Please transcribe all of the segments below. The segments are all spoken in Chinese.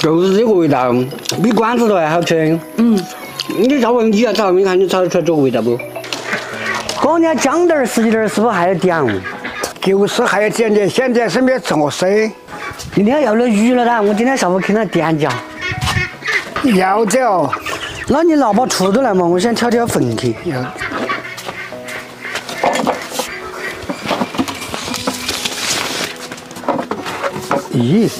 就是这个味道，比馆子头还好吃。嗯，你再问你要炒，你看你炒得出来这个味道不？刚才姜点儿、十几点儿是不是还要点？就是还要点点，现在是没做事。今天要了鱼了噻，我今天下午去那点酱。要得哦，那你拿把锄头来嘛，我先挑挑粪去。要。咦，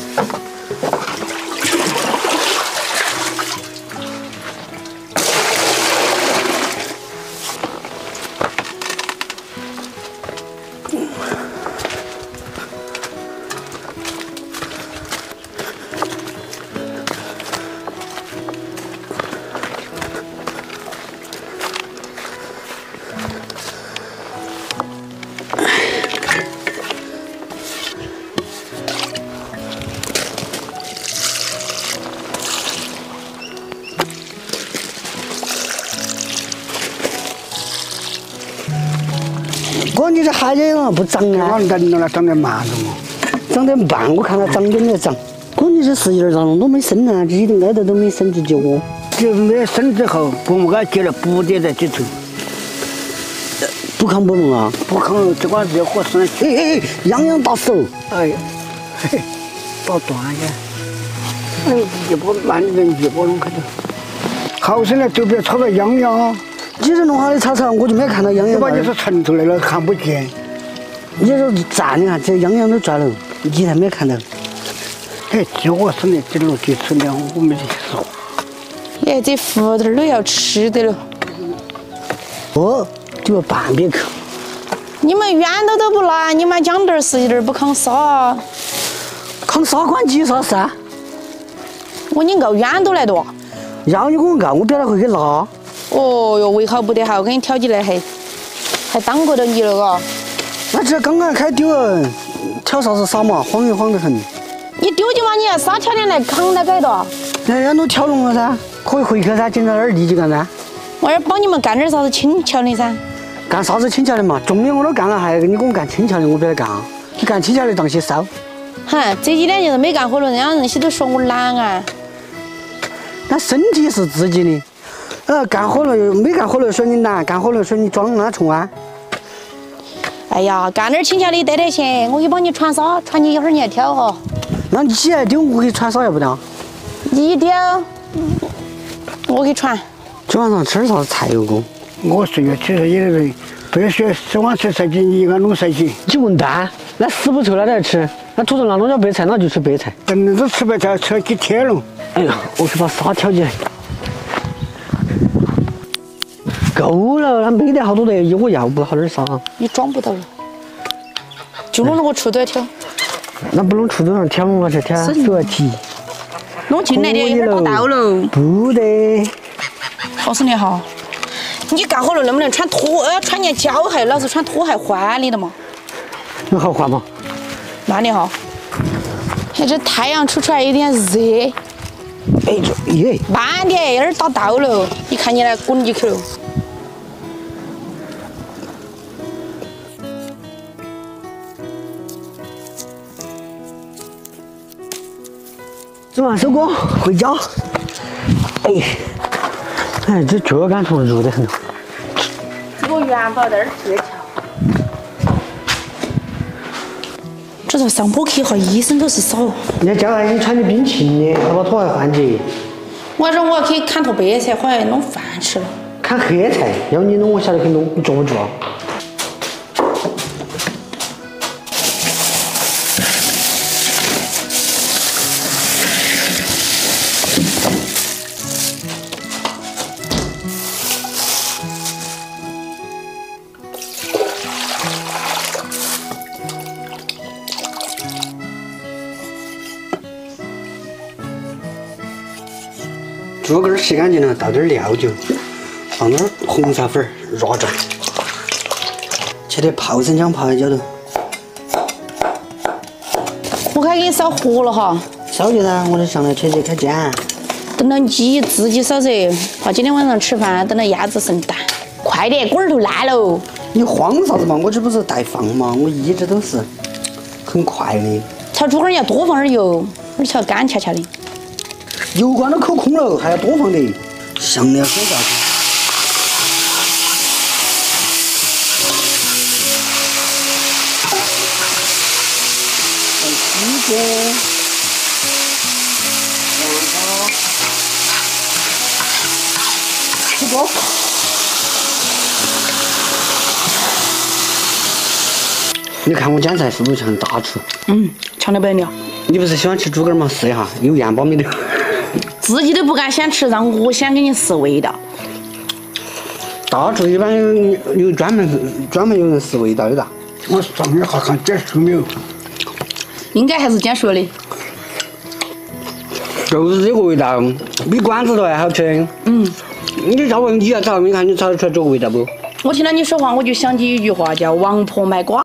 哥，你这海椒怎么不长啊？我冷了了，长得慢。长得慢，我看它长点没长。哥，你这十几点长了，都没生啊，这一点挨着都没生就结窝。就没生之后，我们给它接了补点在里头，不糠不弄啊？不可能这管热火生。哎哎哎，样样到手。哎呀，嘿，把断下。嗯，一波烂人一波弄开头。好生的就别炒到秧秧，你这弄好的草草，我就没看到秧秧。这把你是盛出来了，看不见。你这站，你看这秧秧都拽了，你还没看到。哎，这我生的这路去吃的，我没得说。哎，这胡头儿都要吃的了。哦，就要半边去。你们远的都不拿，你们姜点儿、十几点儿不扛沙，扛沙管几啥事啊？我你熬远都来的哇。要你给我熬，我表达会给拿。哦哟，为好不得好，给你挑起来还还当过到你了嘎。那这刚刚开丢，挑啥子沙嘛，慌也慌得很。你丢就嘛，你要沙挑点来扛来摆的。人家都挑拢了噻，可以回去噻，捡到那儿立即干噻。我这儿帮你们干点啥子轻巧的噻。干啥子轻巧的嘛？重的我都干了，还你给我干轻巧的，我不得干啊。你干轻巧的当些烧。哼，这几天就是没干活了，人家那些都说我懒啊。那身体是自己的，呃，干活了又没干活了说你懒，干活了说你装那冲啊。哎呀，干点轻巧的得点钱，我可以帮你传沙，传你一会儿你来挑哈。那你起来丢，我可以传啥要不得？你丢，我给穿。今晚上吃点啥子菜哟哥？我是要吃也得不要说吃碗吃菜鸡，你一个弄菜鸡。你问蛋！那死不臭那来吃，那土豆那弄点白菜，那就吃白菜。等都吃白菜吃了几天了。哎呀，我去把沙挑起来。够了，那没得好多的，我要不好点啥。你装不到了，就弄那个锄头挑，那不弄锄头上挑嘛，去挑手要提。弄进来的，一会儿到到了。不得，好生的哈。你干活了能不能穿拖？呃，穿件胶鞋，老是穿拖鞋换你的嘛？那好换吗？慢点哈。哎，这太阳出出来有点热。哎，这耶，慢点，一会儿打到了，你看你那滚进去了。做完收工回家。哎，哎，这脚杆头热的很。这个元宝在这儿特巧。这个上坡去和医生都是少。人家叫俺给你穿的冰轻的，他把拖鞋换起。我说我要去砍坨白菜，回来弄饭吃了。砍黑菜，要你弄我晓得去弄，你做不住猪肝儿洗干净了，倒点料酒，放点儿红苕粉儿，辣酱，切点泡生姜泡在浇头，我开给你烧火了哈，烧去噻，我就上来切切开煎。等到你自己烧噻，怕今天晚上吃饭等到鸭子生蛋，快点，锅儿头烂喽。你慌啥子嘛？我这不是带放嘛？我一直都是很快的。炒猪肝儿要多放点油，而且要干恰恰的。油罐都抠空了，还要多放点，香料水下去。吃包。你看我剪菜是不是像大厨？嗯，强的不得了，你不是喜欢吃猪肝吗？试一下，有盐巴没得？自己都不敢先吃，让我先给你试味道。大厨一般有有专门专门有人试味道的哒。我上去看看点熟没有？应该还是煎熟的。就是这个味道，比馆子头还好吃。嗯，你再闻你要炒，你看你炒得出来这个味道不？我听到你说话，我就想起一句话，叫“王婆卖瓜”。